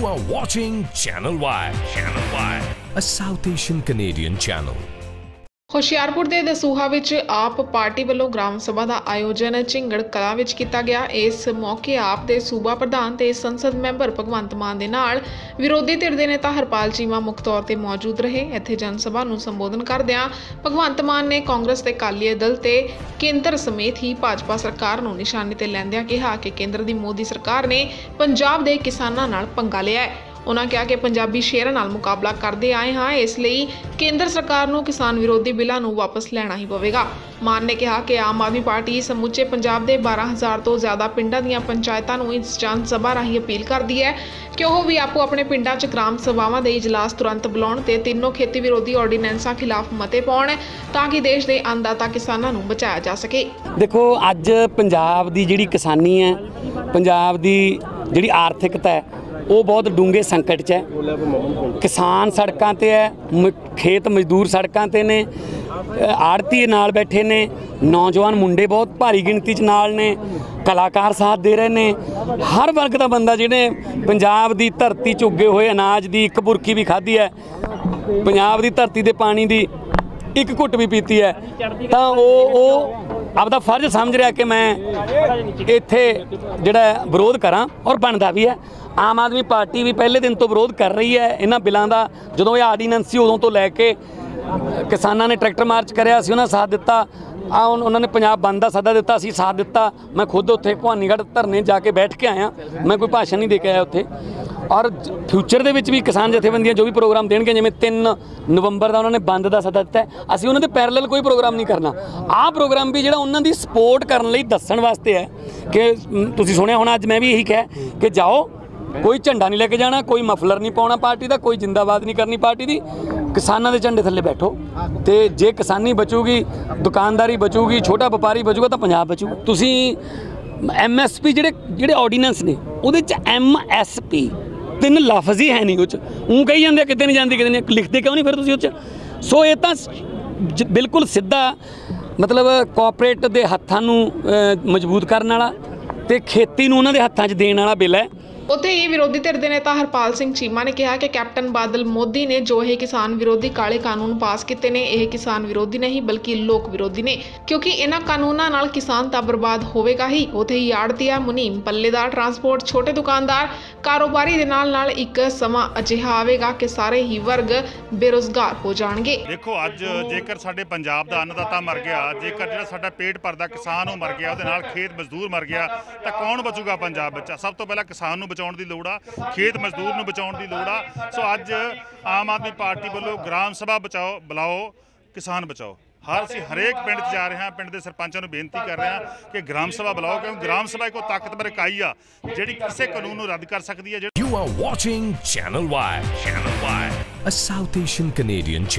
You are watching Channel Y. Channel Y, a South Asian Canadian channel. Hoshiarpur ਦੇ ਦਸੂਹਾ ਵਿੱਚ ਆਪ party ਵੱਲੋਂ gram ਸਭਾ ਦਾ ਆਯੋਜਨ ਝਿੰਗੜ ਕਲਾਂ ਵਿੱਚ ਕੀਤਾ ਗਿਆ। ਇਸ ਮੌਕੇ ਆਪ ਦੇ ਸੂਬਾ ਪ੍ਰਧਾਨ ਤੇ ਸੰਸਦ ਮੈਂਬਰ ਭਗਵੰਤ ਮਾਨ ਦੇ ਨਾਲ ਵਿਰੋਧੀ ਧਿਰ ਦੇ ਨੇਤਾ ਹਰਪਾਲ ਚੀਮਾ ਮੁੱਖ ਤੌਰ ਤੇ ਮੌਜੂਦ ਰਹੇ। ਇੱਥੇ ਜਨ ਸਭਾ ਨੂੰ ਸੰਬੋਧਨ ਕਰਦਿਆਂ ਭਗਵੰਤ ਮਾਨ ਨੇ ਕਾਂਗਰਸ ਤੇ ਅਕਾਲੀ ਦਲ ਤੇ ਕੇਂਦਰ ਸਮੇਤ ਹੀ ਭਾਜਪਾ ਸਰਕਾਰ ਨੂੰ ਨਿਸ਼ਾਨੇ ਤੇ ਲੈਂਦਿਆਂ ਕਿਹਾ ਕਿ ਕੇਂਦਰ ਦੀ ਮੋਦੀ ਸਰਕਾਰ ਨੇ ਪੰਜਾਬ ਦੇ ਕਿਸਾਨਾਂ ਨਾਲ ਪੰਗਾ ਲਿਆ ਹੈ। ਉਹਨਾਂ ਕਿਹਾ ਕਿ ਪੰਜਾਬੀ ਸ਼ੇਰਾਂ ਨਾਲ ਮੁਕਾਬਲਾ ਕਰਦੇ ਆਏ ਹਾਂ, ਇਸ ਲਈ ਕੇਂਦਰ ਸਰਕਾਰ ਨੂੰ ਕਿਸਾਨ ਵਿਰੋਧੀ ਬਿੱਲਾਂ ਨੂੰ ਵਾਪਸ ਲੈਣਾ ਹੀ ਪਵੇਗਾ। ਮਾਨ ਨੇ ਕਿਹਾ ਕਿ ਆਮ ਆਦਮੀ ਪਾਰਟੀ ਸਮੁੱਚੇ ਪੰਜਾਬ ਦੇ 12000 ਤੋਂ ਜ਼ਿਆਦਾ ਪਿੰਡਾਂ ਦੀਆਂ ਪੰਚਾਇਤਾਂ ਨੂੰ ਇਸ ਜਨ ਸਭਾ ਰਾਹੀਂ ਅਪੀਲ ਕਰਦੀ ਹੈ ਕਿ ਉਹ ਵੀ ਆਪੋ ਆਪਣੇ ਪਿੰਡਾਂ 'ਚ ਗ੍ਰਾਮ ਸਭਾਵਾਂ ਦੇ ਇਜਲਾਸ ਤੁਰੰਤ ਬੁਲਾਉਣ ਤੇ ਤਿੰਨੋਂ ਖੇਤੀ ਵਿਰੋਧੀ ਆਰਡੀਨੈਂਸਾਂ ਖਿਲਾਫ ਮਤੇ ਪਾਉਣ ਤਾਂ ਕਿ ਦੇਸ਼ ਦੇ ਅੰਨਦਾਤਾ ਕਿਸਾਨਾਂ ਨੂੰ ਬਚਾਇਆ ਜਾ ਸਕੇ। ਦੇਖੋ, ਅੱਜ ਪੰਜਾਬ ਦੀ ਜਿਹੜੀ ਕਿਸਾਨੀ ਹੈ, ਪੰਜਾਬ ਦੀ ਜਿਹੜੀ ਆਰਥਿਕਤਾ ਹੈ ਉਹ ਬਹੁਤ ਡੂੰਘੇ ਸੰਕਟ 'ਚ ਹੈ। ਕਿਸਾਨ ਸੜਕਾਂ ਤੇ ਹੈ, ਮ- ਖੇਤ ਮਜ਼ਦੂਰ ਸੜਕਾਂ ਤੇ ਨੇ ਆੜਤੀ ਨਾਲ ਬੈਠੇ ਨੇ, ਨੌਜਵਾਨ ਮੁੰਡੇ ਬਹੁਤ ਭਾਰੀ ਗਿਣਤੀ 'ਚ ਨਾਲ ਨੇ, ਕਲਾਕਾਰ ਸਾਥ ਦੇ ਰਹੇ ਨੇ, ਹਰ ਵਰਗ ਦਾ ਬੰਦਾ ਜਿਹੜੇ ਪੰਜਾਬ ਦੀ ਧਰਤੀ 'ਚ ਉੱਗੇ ਹੋਏ ਅਨਾਜ ਦੀ ਇੱਕ ਬੁਰਕੀ ਵੀ ਖਾਧੀ ਹੈ, ਪੰਜਾਬ ਦੀ ਧਰਤੀ ਦੇ ਪਾਣੀ ਦੀ ਇੱਕ ਘੁੱਟ ਵੀ ਪੀਤੀ ਹੈ, ਤਾਂ ਉਹ ਉਹ ਆਪਦਾ ਫਰਜ਼ ਸਮਝ ਰਿਹਾ ਕਿ ਮੈਂ ਇੱਥੇ ਜਿਹੜਾ ਵਿਰੋਧ ਕਰਾਂ ਔਰ ਬਣਦਾ ਵੀ ਹੈ। ਆਮ ਆਦਮੀ ਪਾਰਟੀ ਵੀ ਪਹਿਲੇ ਦਿਨ ਤੋਂ ਵਿਰੋਧ ਕਰ ਰਹੀ ਹੈ। ਇਹਨਾਂ ਬਿੱਲਾਂ ਦਾ ਜਦੋਂ ਇਹ ਆਰਡੀਨੈਂਸ ਸੀ ਉਦੋਂ ਤੋਂ ਲੈ ਕੇ ਕਿਸਾਨਾਂ ਨੇ ਟਰੈਕਟਰ ਮਾਰਚ ਕਰਿਆ ਸੀ, ਉਹਨਾਂ ਸਾਥ ਦਿੱਤਾ। ਆ ਉਹਨਾਂ ਨੇ ਪੰਜਾਬ ਬੰਦ ਦਾ ਸੱਦਾ ਦਿੱਤਾ ਸੀ, ਸਾਥ ਦਿੱਤਾ। ਮੈਂ ਖੁਦ ਉੱਥੇ ਭਵਾਨੀਗੜ੍ਹ ਧਰਨੇ ਜਾ ਕੇ ਬੈਠ ਕੇ ਆਇਆ। ਮੈਂ ਕੋਈ ਭਾਸ਼ਣ ਨਹੀਂ ਦੇ ਕੇ ਆਇਆ ਉੱਥੇ। ਔਰ ਫਿਊਚਰ ਦੇ ਵਿੱਚ ਵੀ ਕਿਸਾਨ ਜਥੇਬੰਦੀਆਂ ਜੋ ਵੀ ਪ੍ਰੋਗਰਾਮ ਦੇਣਗੇ, ਜਿਵੇਂ 3 ਨਵੰਬਰ ਦਾ ਉਹਨਾਂ ਨੇ ਬੰਦ ਦਾ ਸੱਦਾ ਦਿੱਤਾ ਅਸੀਂ ਉਹਨਾਂ ਦੇ ਪੈਰਲਲ ਕੋਈ ਪ੍ਰੋਗਰਾਮ ਨਹੀਂ ਕਰਨਾ। ਆਹ ਪ੍ਰੋਗਰਾਮ ਵੀ ਜਿਹੜਾ ਉਹਨਾਂ ਦੀ ਸਪੋਰਟ ਕਰਨ ਲਈ ਦੱਸਣ ਵਾਸਤੇ ਹੈ ਕਿ ਤੁਸੀਂ ਸੁਣਿਆ ਹੋਣਾ, ਅੱਜ ਮੈਂ ਵੀ ਇਹੀ ਕਿਹਾ ਕਿ ਜਾਓ, ਕੋਈ ਝੰਡਾ ਨਹੀਂ ਲੈ ਕੇ ਜਾਣਾ, ਕੋਈ ਮਫਲਰ ਨਹੀਂ ਪਾਉਣਾ ਪਾਰਟੀ ਦਾ, ਕੋਈ ਜਿੰਦਾਬਾਦ ਨਹੀਂ ਕਰਨੀ ਪਾਰਟੀ ਦੀ। ਕਿਸਾਨਾਂ ਦੇ ਝੰਡੇ ਥੱਲੇ ਬੈਠੋ ਤੇ ਜੇ ਕਿਸਾਨੀ ਬਚੂਗੀ ਦੁਕਾਨਦਾਰੀ ਬਚੂਗੀ ਛੋਟਾ ਵਪਾਰੀ ਬਚੂਗਾ ਤਾਂ ਪੰਜਾਬ ਬਚੂ ਤੁਸੀਂ ਐਮਐਸਪੀ ਜਿਹੜੇ ਜਿਹੜੇ ਆਰਡੀਨੈਂਸ ਨੇ ਉਹਦੇ ਚ ਐਮਐਸਪੀ ਤਿੰਨ ਲਫ਼ਜ਼ ਹੀ ਹੈ ਨਹੀਂ ਉਹ ਚ। ਉਹ ਕਹੀ ਜਾਂਦੇ ਆ, ਕਿਤੇ ਨਹੀਂ ਜਾਂਦੀ ਕਿਤੇ ਨਹੀਂ ਲਿਖਦੇ ਕਿਉਂ ਨਹੀਂ ਫਿਰ ਤੁਸੀਂ ਉਹ ਚ? ਸੋ ਇਹ ਤਾਂ ਜ- ਬਿਲਕੁਲ ਸਿੱਧਾ ਮਤਲਬ ਕੋਆਪਰੇਟ ਦੇ ਹੱਥਾਂ ਨੂੰ ਮਜ਼ਬੂਤ ਕਰਨ ਵਾਲਾ ਤੇ ਖੇਤੀ ਨੂੰ ਉਹਨਾਂ ਦੇ ਹੱਥਾਂ 'ਚ ਦੇਣ ਵਾਲਾ ਬਿੱਲ ਹੈ। ਉੱਥੇ ਹੀ ਵਿਰੋਧੀ ਧਿਰ ਦੇ ਨੇਤਾ ਹਰਪਾਲ ਸਿੰਘ ਚੀਮਾ ਨੇ ਕਿਹਾ ਕਿ ਕੈਪਟਨ ਬਾਦਲ ਮੋਦੀ ਨੇ ਜੋ ਇਹ ਕਿਸਾਨ ਵਿਰੋਧੀ ਕਾਲੇ ਕਾਨੂੰਨ ਪਾਸ ਕੀਤੇ ਨੇ, ਇਹ ਕਿਸਾਨ ਵਿਰੋਧੀ ਨਹੀਂ, ਬਲਕਿ ਲੋਕ ਵਿਰੋਧੀ ਨੇ। ਕਿਉਂਕਿ ਇਹਨਾਂ ਕਾਨੂੰਨਾਂ ਨਾਲ ਕਿਸਾਨ ਤਾਂ ਬਰਬਾਦ ਹੋਵੇਗਾ ਹੀ। ਉੱਥੇ ਹੀ ਆੜਤੀਆ, ਮੁਨੀਮ, ਪੱਲੇਦਾਰ ਟਰਾਂਸਪੋਰਟ, ਛੋਟੇ ਦੁਕਾਨਦਾਰ, ਕਾਰੋਬਾਰੀ ਦੇ ਨਾਲ ਨਾਲ ਇੱਕ ਸਮਾਂ ਅਜਿਹਾ ਆਵੇਗਾ ਕਿ ਸਾਰੇ ਹੀ ਵਰਗ ਬੇਰੁਜ਼ਗਾਰ ਹੋ ਜਾਣਗੇ। ਦੇਖੋ, ਅੱਜ ਜੇਕਰ ਸਾਡੇ ਪੰਜਾਬ ਦਾ ਅੰਨਦਾਤਾ ਮਰ ਗਿਆ, ਜੇਕਰ ਜਿਹੜਾ ਸਾਡਾ ਪੇਟ ਭਰਦਾ ਕਿਸਾਨ ਉਹ ਮਰ ਗਿਆ, ਉਹਦੇ ਨਾਲ ਖੇਤ ਮਜ਼ਦੂਰ ਮਰ ਗਿਆ, ਤਾਂ ਕੌਣ ਬਚੂਗਾ ਪੰਜਾਬ ਵਿੱਚ? ਸਭ ਤੋਂ ਪਹਿਲਾਂ ਕਿਸਾਨ ਨੂੰ ਬਚਾਉਣ ਦੀ ਲੋੜ ਆ ਖੇਤ ਮਜ਼ਦੂਰ ਨੂੰ ਬਚਾਉਣ ਦੀ ਲੋੜ ਆ ਸੋ ਅੱਜ ਆਮ ਆਦਮੀ ਪਾਰਟੀ ਵੱਲੋਂ ਗ੍ਰਾਮ ਸਭਾ ਬਚਾਓ ਬੁਲਾਓ ਕਿਸਾਨ ਬਚਾਓ ਹਰ ਅਸੀਂ ਹਰੇਕ ਪਿੰਡ 'ਚ ਜਾ ਰਹੇ ਹਾਂ ਪਿੰਡ ਦੇ ਸਰਪੰਚਾਂ ਨੂੰ ਬੇਨਤੀ ਕਰ ਰਹੇ ਹਾਂ ਕਿ ਗ੍ਰਾਮ ਸਭਾ ਬੁਲਾਓ ਕਿਉਂਕਿ ਗ੍ਰਾਮ ਸਭਾ ਇੱਕੋ ਤਾਕਤਵਰ ਇਕਾਈ ਆ ਜਿਹੜੀ ਕਿਸੇ ਕਾਨੂੰਨ ਨੂੰ ਰੱਦ ਕਰ ਸਕਦੀ ਹੈ ਜਿਹੜੀ You are watching Channel Y. Channel Y, a South Asian Canadian.